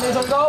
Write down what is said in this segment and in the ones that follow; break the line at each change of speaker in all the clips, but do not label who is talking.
没成功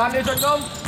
团队成功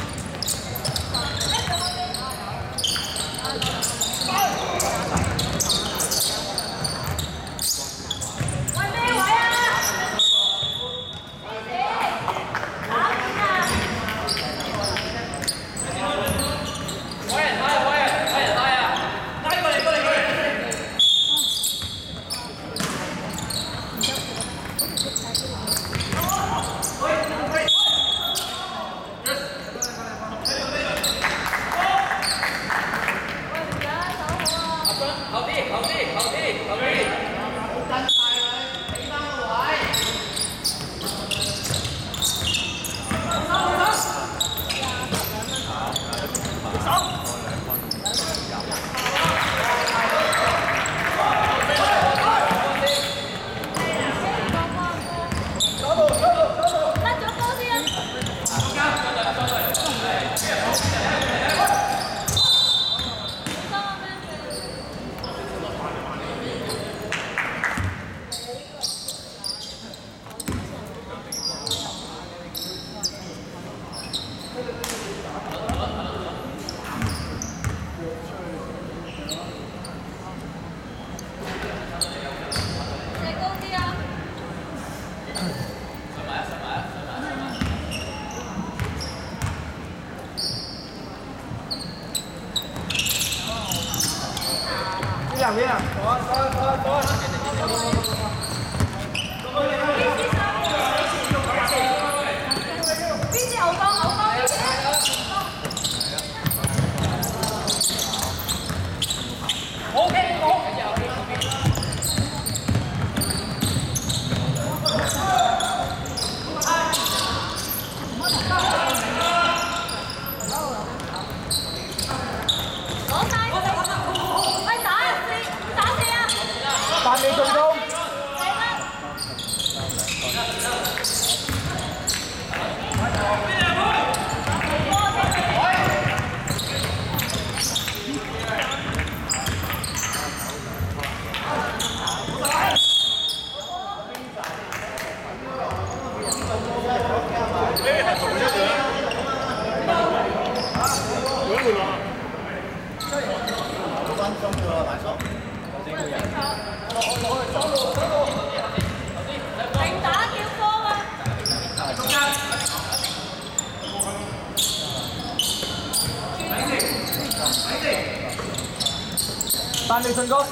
三
内存高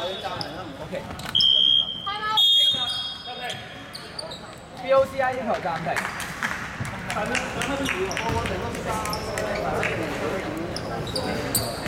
我
哋暂停
OK，BOCI 要求暫停。
系啦，两分，我，我。我，我哋，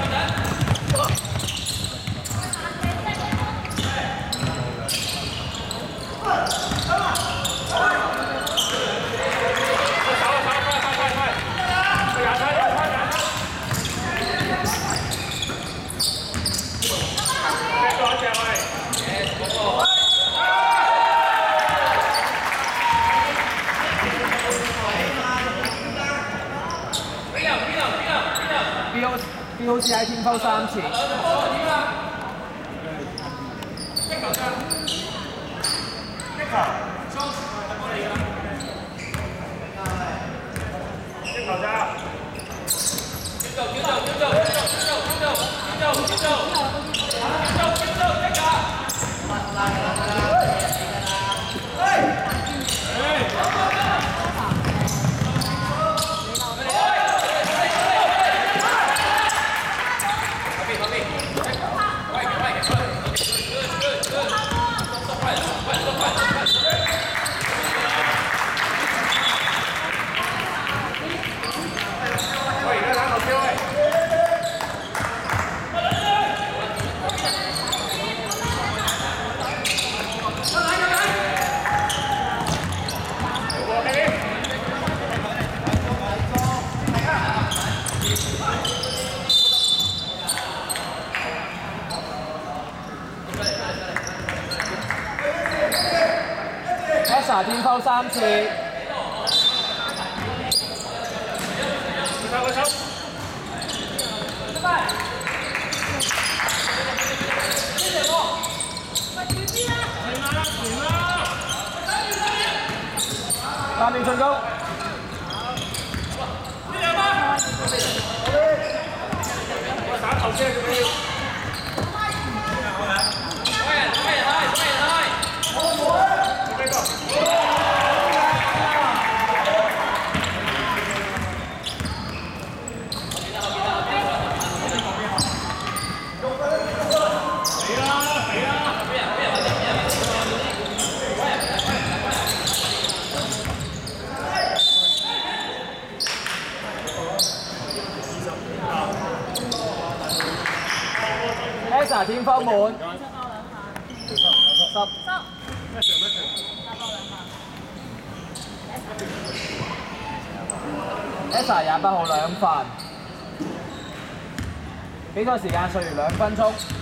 標好似喺天空三次。溝三次。三秒進攻。阿天溝滿。十。Esa 廿八號兩份。比賽時間隨餘兩分鐘。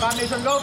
Bạn
đi
sân gốc.